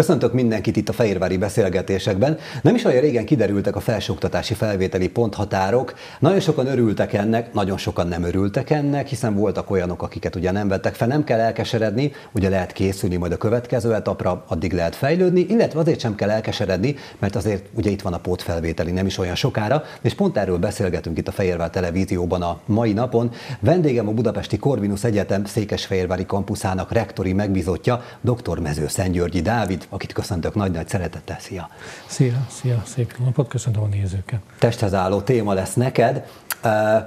Köszöntök mindenkit itt a Fehérvári beszélgetésekben. Nem is olyan régen kiderültek a felsőoktatási felvételi ponthatárok. Nagyon sokan örültek ennek, nagyon sokan nem örültek ennek, hiszen voltak olyanok, akiket ugye nem vettek fel. Nem kell elkeseredni, ugye lehet készülni majd a következő etapra, addig lehet fejlődni, illetve azért sem kell elkeseredni, mert azért ugye itt van a pótfelvételi nem is olyan sokára, és pont erről beszélgetünk itt a Fehérvár televízióban a mai napon. Vendégem a Budapesti Corvinus Egyetem Székesfehérvári kampuszának rektori megbízottja, dr. Mező Szentgyörgyi Dávid, akit köszöntök nagy-nagy szeretettel. Szia! Szia, szia, szép napot, köszöntöm a nézőket. Testhez álló téma lesz neked.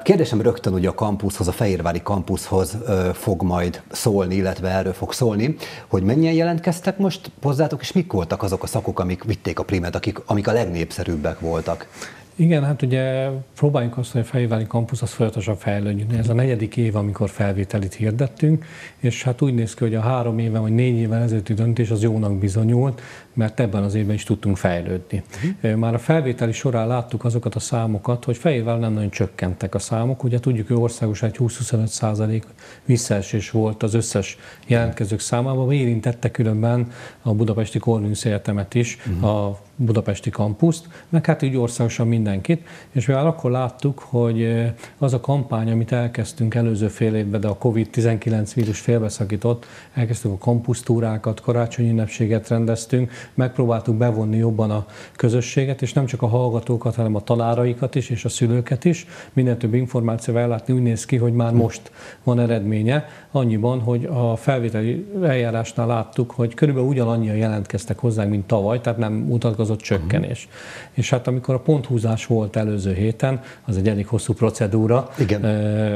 Kérdésem rögtön ugye a kampuszhoz, a Fehérvári kampuszhoz fog majd szólni, illetve erről fog szólni, hogy mennyien jelentkeztek most hozzátok, és mik voltak azok a szakok, amik vitték a primet, akik, amik a legnépszerűbbek voltak? Igen, hát ugye próbáljuk azt, hogy a Fejvári Campus az folyamatosan fejlődjön. Ez a negyedik év, amikor felvételit hirdettünk, és hát úgy néz ki, hogy a három éve vagy négy évvel ezelőtti döntés az jónak bizonyult, mert ebben az évben is tudtunk fejlődni. Uh-huh. Már a felvételi során láttuk azokat a számokat, hogy fejével nem nagyon csökkentek a számok. Ugye tudjuk, hogy országos egy 20-25 százalék visszaesés volt az összes jelentkezők számában, érintette különben a Budapesti Corvinus Egyetemet is, uh-huh. a budapesti kampuszt, meg hát így országosan mindenkit, és mivel akkor láttuk, hogy az a kampány, amit elkezdtünk előző fél évben, de a COVID-19 vírus félbeszakított, elkezdtük a kampusztúrákat, karácsonyi ünnepséget rendeztünk, megpróbáltuk bevonni jobban a közösséget, és nem csak a hallgatókat, hanem a tanáraikat is, és a szülőket is. Minden több információval ellátni úgy néz ki, hogy már most van eredménye, annyiban, hogy a felvételi eljárásnál láttuk, hogy körülbelül ugyanannyian jelentkeztek hozzánk, mint tavaly, tehát nem mutatkozott csökkenés. Uh-huh. És hát amikor a ponthúzás volt előző héten, az egy elég hosszú procedúra Igen.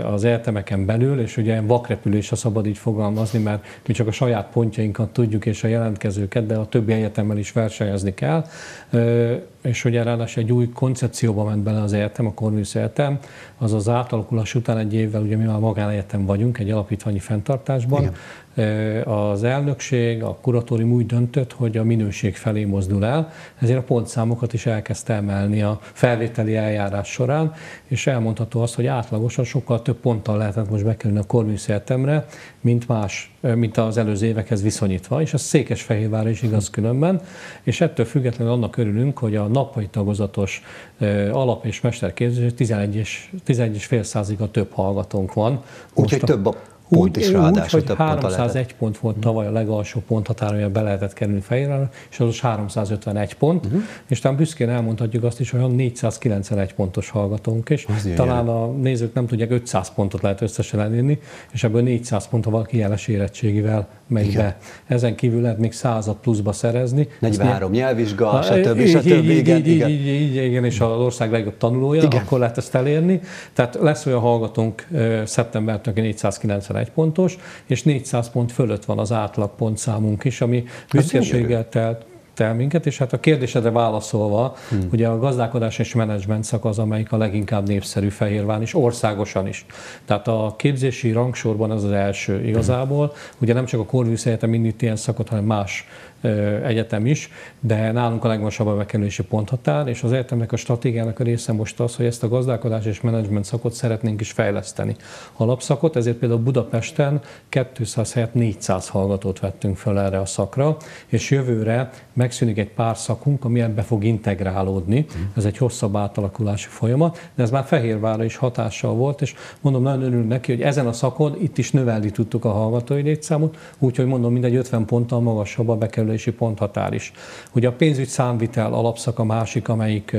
az egyetemeken belül, és ugye vakrepülés, a szabad így fogalmazni, mert mi csak a saját pontjainkat tudjuk, és a jelentkezőket, de a többi egyetemmel is versenyezni kell és hogy ráadásul egy új koncepcióba ment bele az egyetem, a Corvinus Egyetem, az az átalakulás után egy évvel, ugye mi már magánegyetem vagyunk, egy alapítványi fenntartásban, Igen. Az elnökség, a kuratórium úgy döntött, hogy a minőség felé mozdul el, ezért a pontszámokat is elkezdte emelni a felvételi eljárás során, és elmondható az, hogy átlagosan sokkal több ponttal lehetett most bekerülni a Corvinus Egyetemre, mint más, mint az előző évekhez viszonyítva, és ez Székesfehérvár is igaz különben, és ettől függetlenül annak örülünk, hogy a napai tagozatos alap- és mesterképzés 11 és, 11 és fél a több hallgatónk van. Úgyhogy több a pont is ráadásul úgy, hogy 301 pont volt tavaly a legalsó ponthatár, amivel be lehetett kerülni Fehérvárra, és az most 351 pont, uh-huh. és talán büszkén elmondhatjuk azt is, hogy olyan 491 pontos hallgatónk is. Az talán jön. a nézők nem tudják, 500 pontot lehet összesen elérni, és ebből 400 pont, ha valaki jeles érettségivel megy Igen. be. Ezen kívül lehet még százat pluszba szerezni. 43 nyelvvizsga, stb. stb. Igen, igen. Igen, és az ország legjobb tanulója, igen. akkor lehet ezt elérni. Tehát lesz olyan hallgatónk szeptembertől, aki 491 pontos, és 400 pont fölött van az átlag pontszámunk is, ami büszkeséggel telt el minket, és hát a kérdésedre válaszolva, hmm. ugye a gazdálkodás és menedzsment szak az, amelyik a leginkább népszerű Fehérván is, országosan is. Tehát a képzési rangsorban ez az első igazából. Hmm. Ugye nem csak a Corvinus Egyetem indít ilyen szakot, hanem más egyetem is, de nálunk a legmagasabb a bekerülési ponthatár, és az egyetemnek a stratégiának a része most az, hogy ezt a gazdálkodás és menedzsment szakot szeretnénk is fejleszteni. Alapszakot, ezért például Budapesten 200 helyett 400 hallgatót vettünk fel erre a szakra, és jövőre megszűnik egy pár szakunk, ami ebbe fog integrálódni. Ez egy hosszabb átalakulási folyamat, de ez már Fehérvárra is hatással volt, és mondom, nagyon örülünk neki, hogy ezen a szakon itt is növelni tudtuk a hallgatói létszámot, úgyhogy mondom, mindegy 50 ponttal magasabb a bekerülési bekerülési ponthatár is. Ugye a pénzügy számvitel alapszak a másik, amelyik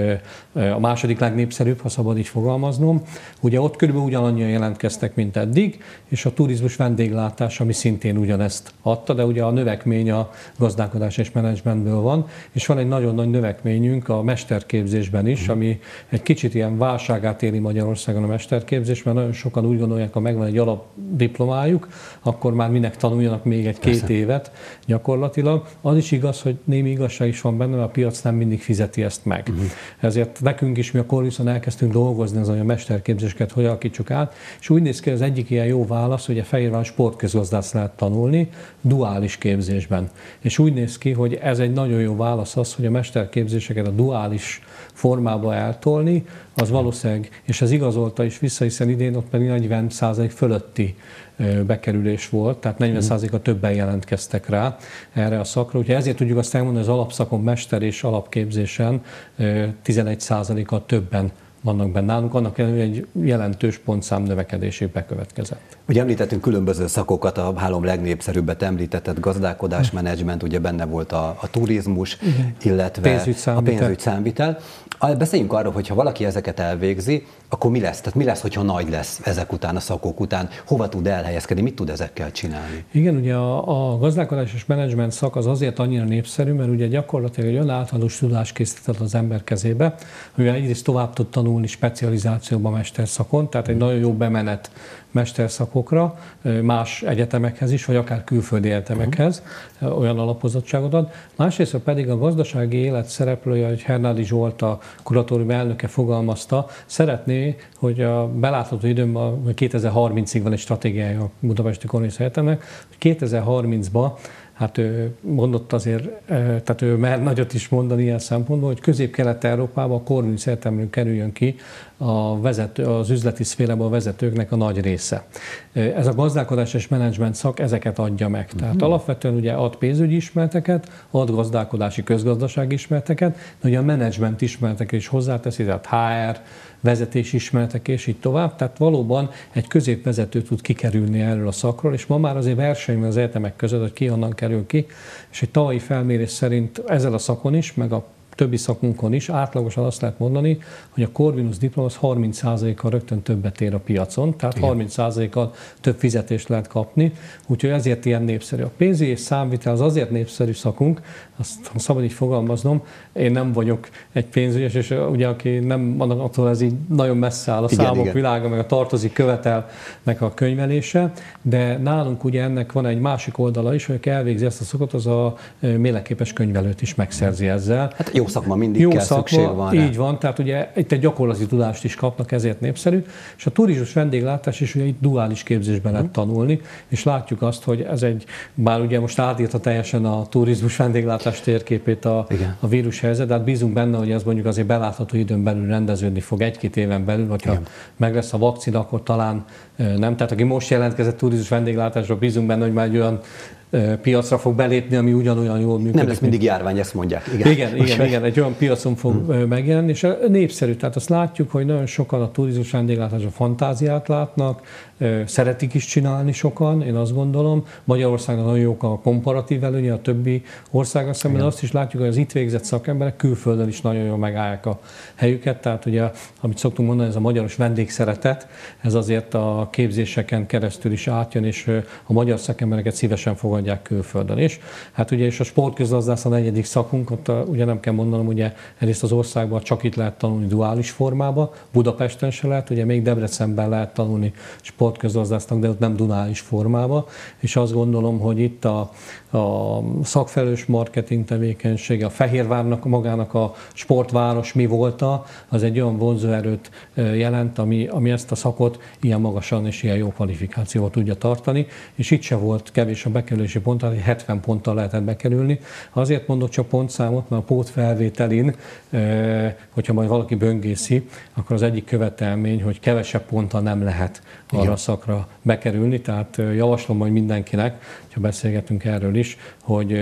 a második legnépszerűbb, ha szabad így fogalmaznom. Ugye ott körülbelül ugyanannyian jelentkeztek, mint eddig, és a turizmus vendéglátás, ami szintén ugyanezt adta, de ugye a növekmény a gazdálkodás és menedzsmentből van, és van egy nagyon nagy növekményünk a mesterképzésben is, mhm. ami egy kicsit ilyen válságát éli Magyarországon a mesterképzés, mert nagyon sokan úgy gondolják, ha megvan egy alapdiplomájuk, akkor már minek tanuljanak még egy-két évet gyakorlatilag. Az is igaz, hogy némi igazság is van benne, mert a piac nem mindig fizeti ezt meg. Uh-huh. Ezért nekünk is mi a Corvison elkezdtünk dolgozni azon, hogy a mesterképzéseket hogy alakítsuk át, és úgy néz ki, az egyik ilyen jó válasz, hogy a Fehérvár sportközgazdász lehet tanulni duális képzésben. És úgy néz ki, hogy ez egy nagyon jó válasz az, hogy a mesterképzéseket a duális formába eltolni, az valószínűleg, és ez igazolta is vissza, hiszen idén ott pedig 40 fölötti bekerülés volt, tehát 40%-a többen jelentkeztek rá erre a szakra, ugye ezért tudjuk azt elmondani, hogy az alapszakon mester és alapképzésen 11%-kal többen vannak benne nálunk, annak ellenére egy jelentős pontszám növekedésé bekövetkezett. Ugye említettünk különböző szakokat, a három legnépszerűbbet említetted, gazdálkodás, menedzsment, ugye benne volt a, a turizmus, Igen. illetve pénzügyszámvitel. a pénzügyszámvitel. Beszéljünk arról, hogy ha valaki ezeket elvégzi, akkor mi lesz? Tehát mi lesz, hogyha nagy lesz ezek után, a szakok után? Hova tud elhelyezkedni? Mit tud ezekkel csinálni? Igen, ugye a, a gazdálkodás és menedzsment szak az azért annyira népszerű, mert ugye gyakorlatilag egy olyan általános tudás készített az ember kezébe, hogy egyrészt tovább tud tanulni specializációba mesterszakon, tehát egy nagyon jó bemenet mesterszakokra, más egyetemekhez is, vagy akár külföldi egyetemekhez olyan alapozottságot ad. Másrészt pedig a gazdasági élet szereplője, hogy Hernádi Zsolt, a kuratórium elnöke fogalmazta, szeretné, hogy a belátható időben, 2030-ig van egy stratégiája a Budapesti Kornész Egyetemnek, hogy 2030-ba hát ő mondott azért, tehát ő mer nagyot is mondani ilyen szempontból, hogy közép-kelet-európában a Corvinus Egyetemről kerüljön ki a vezető, az üzleti szférában a vezetőknek a nagy része. Ez a gazdálkodás és menedzsment szak ezeket adja meg. Tehát uh-huh. alapvetően ugye ad pénzügyi ismerteket, ad gazdálkodási közgazdasági ismerteket, de ugye a menedzsment ismerteket is hozzáteszi, tehát HR, vezetés ismeretek és így tovább. Tehát valóban egy középvezető tud kikerülni erről a szakról, és ma már azért verseny az egyetemek között, hogy ki onnan kerül ki, és egy tavalyi felmérés szerint ezzel a szakon is, meg a többi szakunkon is átlagosan azt lehet mondani, hogy a Corvinus diploma az 30%-kal rögtön többet ér a piacon, tehát Igen. 30%-kal több fizetést lehet kapni, úgyhogy ezért ilyen népszerű. A pénzügyi és számvitel az azért népszerű szakunk, azt ha szabad így fogalmaznom, én nem vagyok egy pénzügyes, és ugye aki nem attól ez így nagyon messze áll a igen, számok igen. világa, meg a tartozik követelnek a könyvelése, de nálunk ugye ennek van egy másik oldala is, hogy aki elvégzi ezt a szokot, az a méleképes könyvelőt is megszerzi ezzel. Hát jó szakma mindig jó kell, szakma, szükség van rá. Így van, tehát ugye itt egy gyakorlati tudást is kapnak, ezért népszerű, és a turizmus vendéglátás is ugye itt duális képzésben lehet tanulni, és látjuk azt, hogy ez egy, bár ugye most átírta teljesen a turizmus vendéglátás térképét a, a vírus helyzet, de hát bízunk benne, hogy ez mondjuk azért belátható időn belül rendeződni fog egy-két éven belül, hogyha Igen. meg lesz a vakcina, akkor talán nem. Tehát aki most jelentkezett turizmus vendéglátásra, bízunk benne, hogy már egy olyan piacra fog belépni, ami ugyanolyan jól működik. Nem lesz mindig járvány, ezt mondják. Igen, igen, igen, igen egy olyan piacon fog hmm. megjelenni, és népszerű. Tehát azt látjuk, hogy nagyon sokan a turizmus vendéglátásra fantáziát látnak, szeretik is csinálni sokan, én azt gondolom. Magyarországon nagyon jók a komparatív előnye a többi országgal szemben, azt is látjuk, hogy az itt végzett szakemberek külföldön is nagyon jól megállják a helyüket. Tehát ugye, amit szoktunk mondani, ez a magyaros vendégszeretet, ez azért a képzéseken keresztül is átjön, és a magyar szakembereket szívesen fogadják külföldön is. Hát ugye, és a sportközgazdász a negyedik szakunk, ott ugye nem kell mondanom, ugye egyrészt az országban csak itt lehet tanulni duális formába, Budapesten se lehet, ugye még Debrecenben lehet tanulni sport sportközgazdásznak, de ott nem dunális formába, és azt gondolom, hogy itt a, a szakfelős marketing tevékenysége, a Fehérvárnak magának a sportváros mi volta, az egy olyan vonzóerőt jelent, ami, ami ezt a szakot ilyen magasan és ilyen jó kvalifikációval tudja tartani, és itt se volt kevés a bekerülési pont, hogy 70 ponttal lehetett bekerülni. Azért mondok csak pontszámot, mert a pótfelvételin, hogyha majd valaki böngészi, akkor az egyik követelmény, hogy kevesebb ponttal nem lehet arra a szakra bekerülni, tehát javaslom majd mindenkinek, ha beszélgetünk erről is, hogy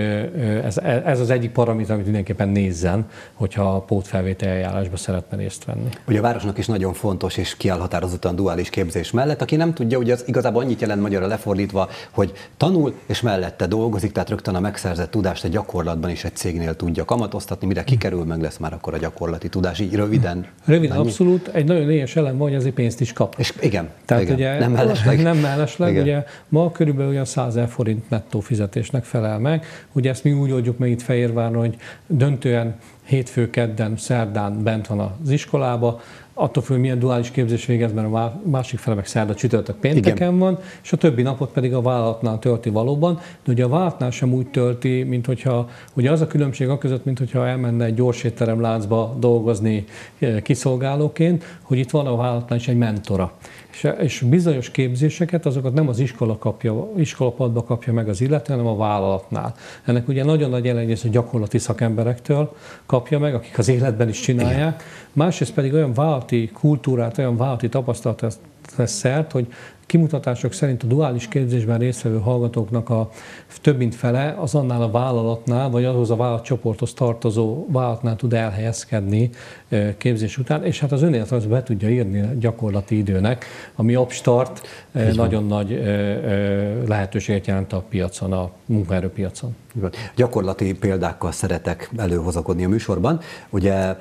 ez, ez az egyik paraméter, amit mindenképpen nézzen, hogyha a pótfelvétel eljárásba szeretne részt venni. Ugye a városnak is nagyon fontos és kiállhatározottan duális képzés mellett, aki nem tudja, ugye az igazából annyit jelent magyarra lefordítva, hogy tanul és mellette dolgozik, tehát rögtön a megszerzett tudást a gyakorlatban is egy cégnél tudja kamatoztatni, mire kikerül, meg lesz már akkor a gyakorlati tudás, így röviden. Röviden, abszolút. Egy nagyon lényeges elem van, hogy azért pénzt is kap. És igen, Tehát igen. Ugye, nem mellesleg. Nem mellesleg, igen. ugye ma körülbelül olyan 100 forint nettó fizetésnek felel meg. Ugye ezt mi úgy oldjuk meg itt Fehérváron, hogy döntően hétfő, kedden, szerdán bent van az iskolába, attól függ, milyen duális képzés végez, mert a másik fele meg szerda, csütörtök, pénteken Igen. van, és a többi napot pedig a vállalatnál tölti valóban, de ugye a vállalatnál sem úgy tölti, mint hogyha, ugye az a különbség a között, mint hogyha elmenne egy gyorsétterem láncba dolgozni eh, kiszolgálóként, hogy itt van a vállalatnál is egy mentora és, bizonyos képzéseket, azokat nem az iskola kapja, iskolapadba kapja meg az illető, hanem a vállalatnál. Ennek ugye nagyon nagy előny, hogy gyakorlati szakemberektől kapja meg, akik az életben is csinálják. Másrészt pedig olyan vállalat vállalati kultúrát, olyan vállalati tapasztalat tesz szert, hogy kimutatások szerint a duális képzésben résztvevő hallgatóknak a több mint fele az annál a vállalatnál, vagy ahhoz a vállalatcsoporthoz tartozó vállalatnál tud elhelyezkedni képzés után, és hát az önéletrajz be tudja írni gyakorlati időnek, ami upstart nagyon nagy lehetőséget jelent a piacon, a munkaerőpiacon. Gyakorlati példákkal szeretek előhozakodni a műsorban. Ugye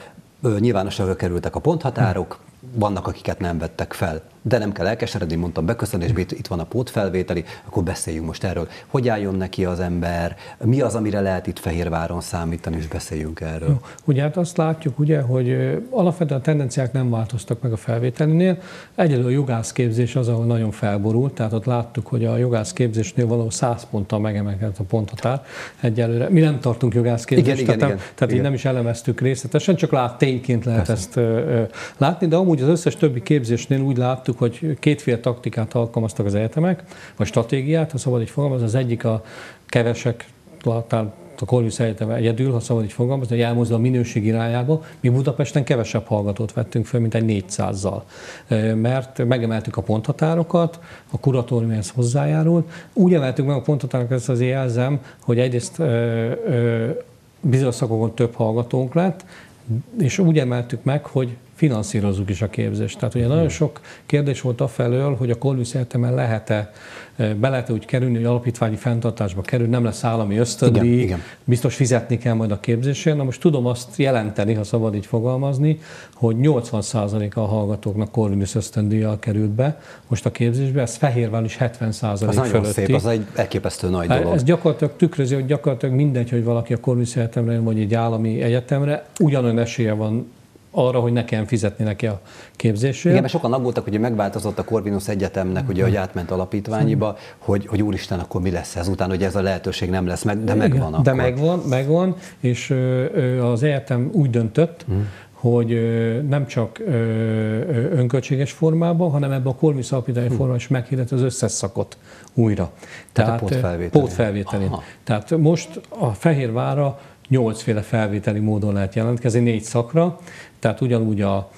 nyilvánosságra kerültek a ponthatárok, vannak, akiket nem vettek fel de nem kell elkeseredni, mondtam beköszönésben, itt, itt van a pótfelvételi, akkor beszéljünk most erről. Hogy álljon neki az ember, mi az, amire lehet itt Fehérváron számítani, és beszéljünk erről. Jó. Ugye hát azt látjuk, ugye, hogy alapvetően a tendenciák nem változtak meg a felvételinél. Egyelőre a jogászképzés az, ahol nagyon felborult, tehát ott láttuk, hogy a jogászképzésnél való 100 ponttal megemelkedett a ponthatár egyelőre. Mi nem tartunk jogászképzést, igen, tehát, igen, tehát igen. így nem is elemeztük részletesen, csak lát, tényként lehet Persze. ezt ö, ö, látni, de amúgy az összes többi képzésnél úgy láttuk, hogy kétféle taktikát alkalmaztak az egyetemek, vagy stratégiát, ha szabad így fogalmazni. Az egyik a kevesek, talán a Corvinus Egyetem egyedül, ha szabad így fogalmazni, hogy elmozdul a minőség irányába. Mi Budapesten kevesebb hallgatót vettünk föl, mint egy 400-zal, mert megemeltük a ponthatárokat, a kuratórium ehhez hozzájárul. Úgy emeltük meg a ponthatárokat, ezt azért jelzem, hogy egyrészt bizonyos szakokon több hallgatónk lett, és úgy emeltük meg, hogy finanszírozzuk is a képzést. Tehát ugye nagyon sok kérdés volt afelől, hogy a Kolvisz Egyetemen lehet-e, e, be lehet úgy kerülni, hogy alapítványi fenntartásba kerül, nem lesz állami ösztöndíj, biztos fizetni kell majd a képzésért. Na most tudom azt jelenteni, ha szabad így fogalmazni, hogy 80% a hallgatóknak Corvinus ösztöndíjjal került be most a képzésbe, ez Fehérvár is 70% az fölötti. szép, az egy elképesztő nagy dolog. Ez gyakorlatilag tükrözi, hogy gyakorlatilag mindegy, hogy valaki a Corvinus Egyetemre vagy egy állami egyetemre, ugyanolyan esélye van arra, hogy nekem fizetni neki a képzésért. Igen, mert sokan aggódtak, hogy megváltozott a Corvinus Egyetemnek, ugye, hogy átment alapítványiba, hogy, hogy úristen, akkor mi lesz ez után, hogy ez a lehetőség nem lesz meg, de Igen, megvan akkor. De megvan, megvan, és az egyetem úgy döntött, hmm hogy nem csak önköltséges formában, hanem ebben a Corvinus alapítványi hmm. formában is meghirdett az összes szakot újra. Tehát, Tehát pótfelvételén. pótfelvételén. Tehát most a Fehérvára nyolcféle felvételi módon lehet jelentkezni, négy szakra, tehát ugyanúgy a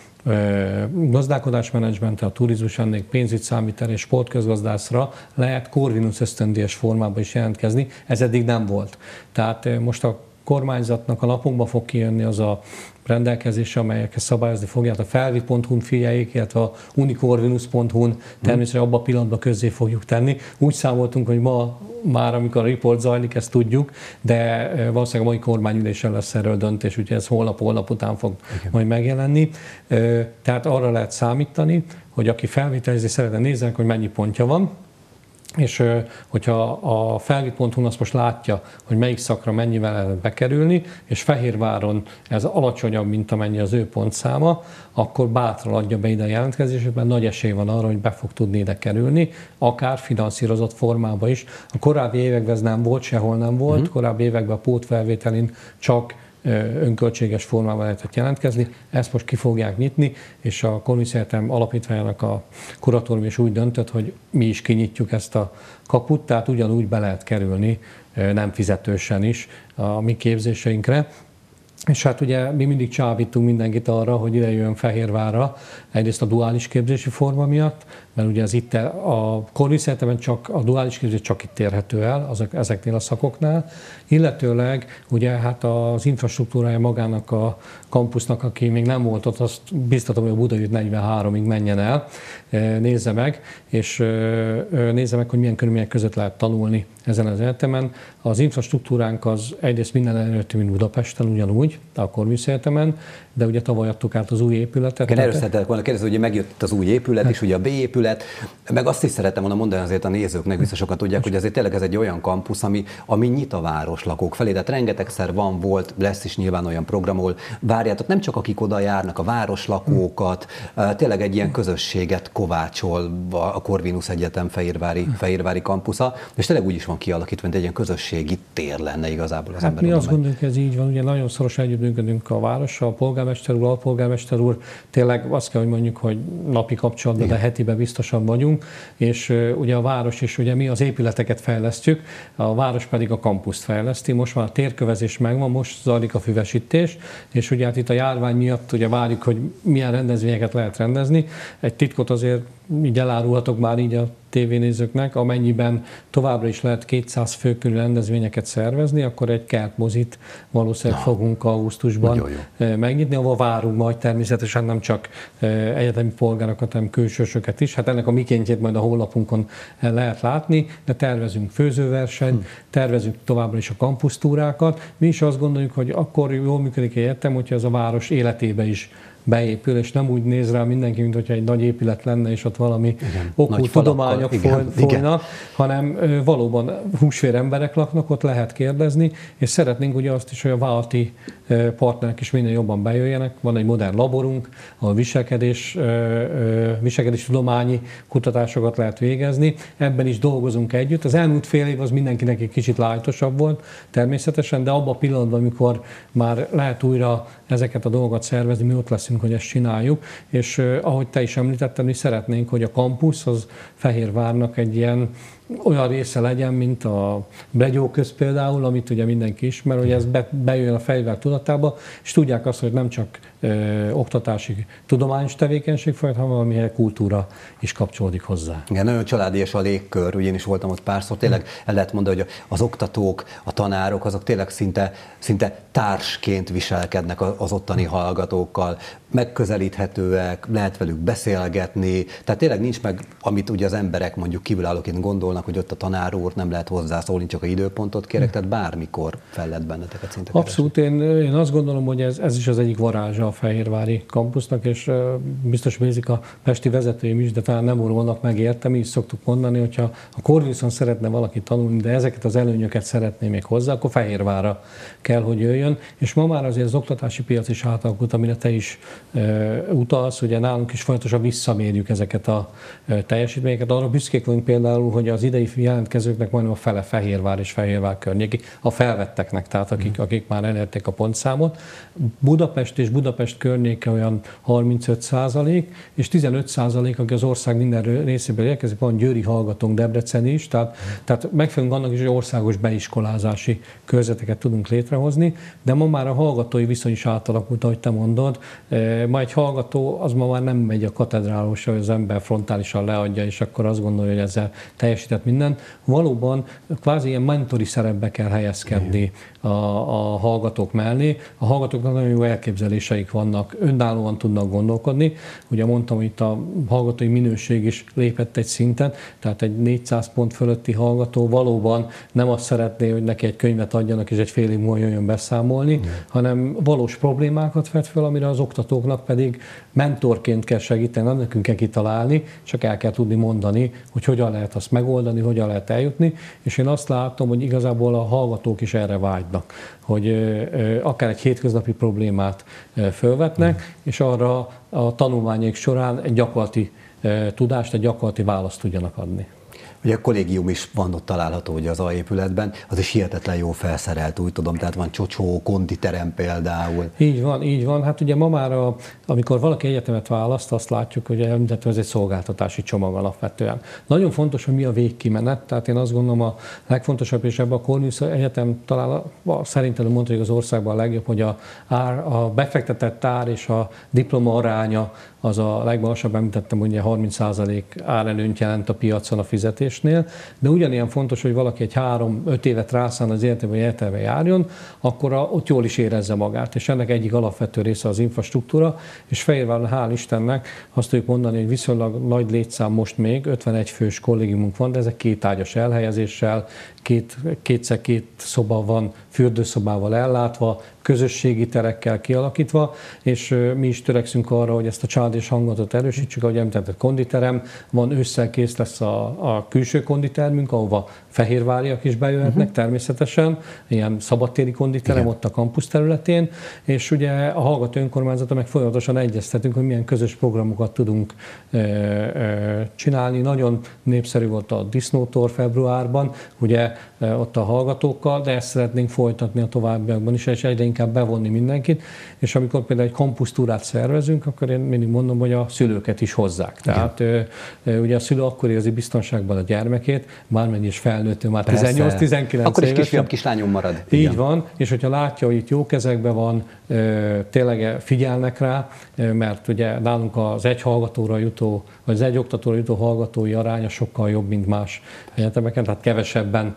gazdálkodásmenedzsment, a turizmus ennél pénzügyszámítás és sportközgazdászra lehet Corvinus ösztöndíjas formában is jelentkezni, ez eddig nem volt. Tehát most a kormányzatnak a napunkba fog kijönni az a rendelkezés, amelyeket szabályozni fogják, a felvi.hu-n figyeljék, illetve a unicorvinus.hu-n természetesen abban a pillanatban közzé fogjuk tenni. Úgy számoltunk, hogy ma már, amikor a report zajlik, ezt tudjuk, de valószínűleg a mai kormányülésen lesz erről döntés, úgyhogy ez holnap-holnap után fog Igen. majd megjelenni. Tehát arra lehet számítani, hogy aki felvételizni szeretne, nézzenek, hogy mennyi pontja van, és hogyha a felvit.hu azt most látja, hogy melyik szakra mennyivel lehet bekerülni, és Fehérváron ez alacsonyabb, mint amennyi az ő pontszáma, akkor bátran adja be ide a jelentkezését, mert nagy esély van arra, hogy be fog tudni ide kerülni, akár finanszírozott formában is. A korábbi években ez nem volt, sehol nem volt, uh-huh. korábbi években a pótfelvételin csak önköltséges formában lehetett jelentkezni. Ezt most ki fogják nyitni, és a Kolnisz Egyetem alapítványának a kuratórium is úgy döntött, hogy mi is kinyitjuk ezt a kaput, tehát ugyanúgy be lehet kerülni nem fizetősen is a mi képzéseinkre. És hát ugye mi mindig csábítunk mindenkit arra, hogy ide jön Fehérvárra, egyrészt a duális képzési forma miatt, mert ugye az itt a Corvinus csak a duális képzés csak itt érhető el azok, ezeknél a szakoknál, illetőleg ugye hát az infrastruktúrája magának a kampusznak, aki még nem volt ott, azt biztatom, hogy a Budai 43-ig menjen el, nézze meg, és nézze meg, hogy milyen körülmények között lehet tanulni ezen az egyetemen. Az infrastruktúránk az egyrészt minden előtti, mint Budapesten, ugyanúgy, a Corvinus Egyetemen, de ugye tavaly adtuk át az új épületet. Igen, erről szeretek volna kérdezni, hogy megjött az új épület is, ugye a B épület, meg azt is szerettem volna mondani azért a nézőknek, biztos sokan tudják, hogy azért tényleg ez egy olyan kampusz, ami, ami nyit a város lakók felé, tehát rengetegszer van, volt, lesz is nyilván olyan program, ahol várjátok nem csak akik oda járnak, a városlakókat, tényleg egy ilyen közösséget kovácsol a Corvinus Egyetem Fehérvári, Fehérvári kampusza, és tényleg úgy is van kialakítva, mint egy ilyen közösségi tér lenne igazából az hát ember. Mi azt gondoljuk, hogy ez így van, ugye nagyon szoros együttműködünk a várossal, a polgármester úr, alpolgármester úr, tényleg azt kell, hogy mondjuk, hogy napi kapcsolatban, Igen. de hetiben biztosan vagyunk, és ugye a város is, ugye mi az épületeket fejlesztjük, a város pedig a kampuszt fejleszti, most már a térkövezés megvan, most zajlik a füvesítés, és ugye hát itt a járvány miatt ugye várjuk, hogy milyen rendezvényeket lehet rendezni. Egy titkot azért így elárulhatok már így a tévénézőknek, amennyiben továbbra is lehet 200 fő körül rendezvényeket szervezni, akkor egy kertmozit valószínűleg Na, fogunk augusztusban megnyitni, ahol várunk majd természetesen nem csak egyetemi polgárokat, hanem külsősöket is. Hát ennek a mikéntjét majd a honlapunkon lehet látni, de tervezünk főzőversenyt, hmm. tervezünk továbbra is a kampusztúrákat. Mi is azt gondoljuk, hogy akkor jól működik egy egyetem, hogyha ez a város életébe is beépül, és nem úgy néz rá mindenki, mint hogyha egy nagy épület lenne, és ott valami okú tudományok igen, folynak, igen. hanem valóban húsvér emberek laknak, ott lehet kérdezni, és szeretnénk ugye azt is, hogy a válti partnerek is minél jobban bejöjjenek. Van egy modern laborunk, ahol viselkedés, viselkedés tudományi kutatásokat lehet végezni. Ebben is dolgozunk együtt. Az elmúlt fél év az mindenkinek egy kicsit lájtosabb volt természetesen, de abban a pillanatban, amikor már lehet újra ezeket a dolgokat szervezni, mi ott leszünk, hogy ezt csináljuk, és ahogy te is említetted, mi szeretnénk, hogy a kampusz az Fehérvárnak egy ilyen olyan része legyen, mint a köz például, amit ugye mindenki ismer, hogy ez be, bejön a fejvel tudatába, és tudják azt, hogy nem csak ö, oktatási, tudományos tevékenység folyt, hanem valamilyen kultúra is kapcsolódik hozzá. Igen, nagyon családias a légkör, ugye én is voltam ott párszor, tényleg el lehet mondani, hogy az oktatók, a tanárok, azok tényleg szinte, szinte társként viselkednek az ottani hallgatókkal, megközelíthetőek, lehet velük beszélgetni, tehát tényleg nincs meg, amit ugye az emberek mondjuk kívülállóként gondolnak, hogy ott a tanár úr nem lehet hozzászólni, csak a időpontot kérek, tehát bármikor fel lehet benneteket szinte Abszolút, én, én azt gondolom, hogy ez, ez is az egyik varázsa a Fehérvári kampusznak, és biztos nézik a pesti vezetőim is, de talán nem urolnak meg érte, mi is szoktuk mondani, hogyha a Corvinuson szeretne valaki tanulni, de ezeket az előnyöket szeretné még hozzá, akkor Fehérvára kell, hogy jöjjön, és ma már azért az oktatási piac is átalakult, amire te is utalsz, ugye nálunk is folyamatosan visszamérjük ezeket a teljesítményeket. Arra büszkék vagyunk például, hogy az idei jelentkezőknek majdnem a fele Fehérvár és Fehérvár környéki, a felvetteknek, tehát akik, mm. akik már elérték a pontszámot. Budapest és Budapest környéke olyan 35 százalék, és 15 százalék, aki az ország minden részéből érkezik, van győri hallgatónk Debrecen is, tehát, mm. tehát megfelelünk annak is, hogy országos beiskolázási körzeteket tudunk létrehozni, de ma már a hallgatói viszony is átalakult, ahogy te mondod, Ma egy hallgató az ma már nem megy a katedrálósra, hogy az ember frontálisan leadja, és akkor azt gondolja, hogy ezzel teljesített minden. Valóban kvázi ilyen mentori szerepbe kell helyezkedni a, a hallgatók mellé. A hallgatóknak nagyon jó elképzeléseik vannak, önállóan tudnak gondolkodni. Ugye mondtam, hogy itt a hallgatói minőség is lépett egy szinten, tehát egy 400 pont fölötti hallgató valóban nem azt szeretné, hogy neki egy könyvet adjanak és egy fél év múlva jöjjön beszámolni, Igen. hanem valós problémákat vet fel, amire az oktatóknak pedig mentorként kell segíteni, nem nekünk kell kitalálni, csak el kell tudni mondani, hogy hogyan lehet azt megoldani, hogyan lehet eljutni, és én azt látom, hogy igazából a hallgatók is erre vágynak, hogy akár egy hétköznapi problémát felvetnek, mm. és arra a tanulmányok során egy gyakorlati tudást, egy gyakorlati választ tudjanak adni. Ugye a kollégium is van ott található ugye az alépületben, az is hihetetlen jó felszerelt, úgy tudom, tehát van csocsó, konditerem például. Így van, így van. Hát ugye ma már, a, amikor valaki egyetemet választ, azt látjuk, hogy említettem, ez egy szolgáltatási csomag alapvetően. Nagyon fontos, hogy mi a végkimenet, tehát én azt gondolom a legfontosabb, és ebben a Cornelius Egyetem talán szerintem mondta, hogy az országban a legjobb, hogy a, ár, a befektetett ár és a diploma aránya az a legmagasabb, említettem, hogy 30% árelőnyt jelent a piacon a fizetésnél, de ugyanilyen fontos, hogy valaki egy három-öt évet rászán az életében, hogy egyetembe járjon, akkor ott jól is érezze magát, és ennek egyik alapvető része az infrastruktúra, és Fehérváron hál' Istennek azt tudjuk mondani, hogy viszonylag nagy létszám most még, 51 fős kollégiumunk van, de ezek két ágyas elhelyezéssel, két, kétszer két szoba van fürdőszobával ellátva, közösségi terekkel kialakítva, és mi is törekszünk arra, hogy ezt a család és hangotot erősítsük, ahogy említettem, konditerem, van ősszel kész lesz a, a külső konditermünk, ahova fehérváriak is bejöhetnek uh-huh. természetesen, ilyen szabadtéri konditerem Igen. ott a kampusz területén, és ugye a hallgató önkormányzata meg folyamatosan egyeztetünk, hogy milyen közös programokat tudunk ö, ö, csinálni. Nagyon népszerű volt a Disznótor februárban, ugye ott a hallgatókkal, de ezt szeretnénk folytatni a továbbiakban is, és egyre inkább bevonni mindenkit. És amikor például egy kampusztúrát szervezünk, akkor én mindig mondom, hogy a szülőket is hozzák. Tehát Igen. ugye a szülő akkor érzi biztonságban a gyermekét, bármennyi is felnőtt, már 18-19 Akkor is kisfiam, kislányom marad. Így Igen. van, és hogyha látja, hogy itt jó kezekben van, tényleg figyelnek rá, mert ugye nálunk az egy hallgatóra jutó, vagy az egy oktatóra jutó hallgatói aránya sokkal jobb, mint más egyetemeken, tehát kevesebben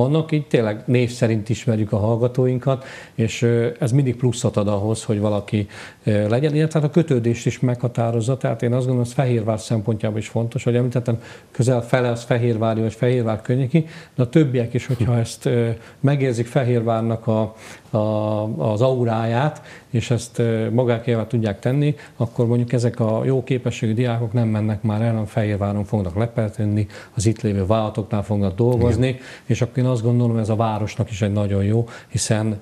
vannak, így tényleg név szerint ismerjük a hallgatóinkat, és ez mindig pluszat ad ahhoz, hogy valaki legyen, illetve a kötődést is meghatározza, tehát én azt gondolom, hogy Fehérvár szempontjából is fontos, hogy említettem, közel fele az Fehérvári vagy Fehérvár környéki, de a többiek is, hogyha ezt megérzik Fehérvárnak a, a, az auráját, és ezt magákével tudják tenni, akkor mondjuk ezek a jó képességű diákok nem mennek már el, hanem Fehérváron fognak lepelteni, az itt lévő vállalatoknál fognak dolgozni, Igen. és akkor én azt gondolom, ez a városnak is egy nagyon jó, hiszen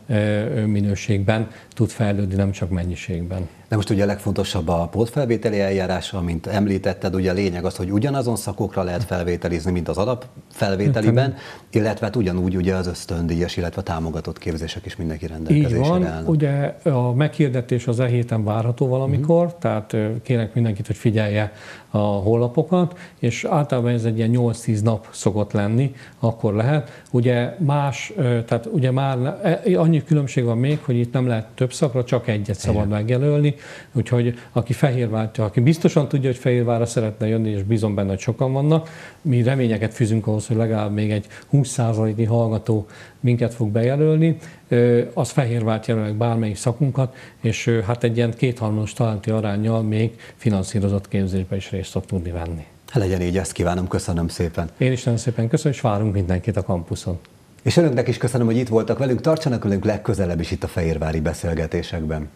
minőségben tud fejlődni, nem csak mennyiségben. De most ugye a legfontosabb a pótfelvételi eljárás, mint említetted, ugye a lényeg az, hogy ugyanazon szakokra lehet felvételizni, mint az alapfelvételiben, illetve hát ugyanúgy ugye az ösztöndíjas, illetve a támogatott képzések is mindenki rendelkezésre Így van, állnak. ugye a meghirdetés az e héten várható valamikor, uh-huh. tehát kérek mindenkit, hogy figyelje a honlapokat, és általában ez egy ilyen 8-10 nap szokott lenni, akkor lehet. Ugye más, tehát ugye már e, annyi különbség van még, hogy itt nem lehet több szakra, csak egyet szabad megjelölni, úgyhogy aki Fehérvártja, aki biztosan tudja, hogy Fehérvárra szeretne jönni, és bízom benne, hogy sokan vannak, mi reményeket fűzünk ahhoz, hogy legalább még egy 20%-nyi hallgató minket fog bejelölni, az Fehérvárt jelölnek bármelyik szakunkat, és hát egy ilyen kétharmados talánti arányjal még finanszírozott képzésbe is részt fog tudni venni. Legyen így, ezt kívánom, köszönöm szépen. Én is nagyon szépen köszönöm, és várunk mindenkit a kampuszon. És önöknek is köszönöm, hogy itt voltak velünk, tartsanak velünk legközelebb is itt a Fehérvári beszélgetésekben.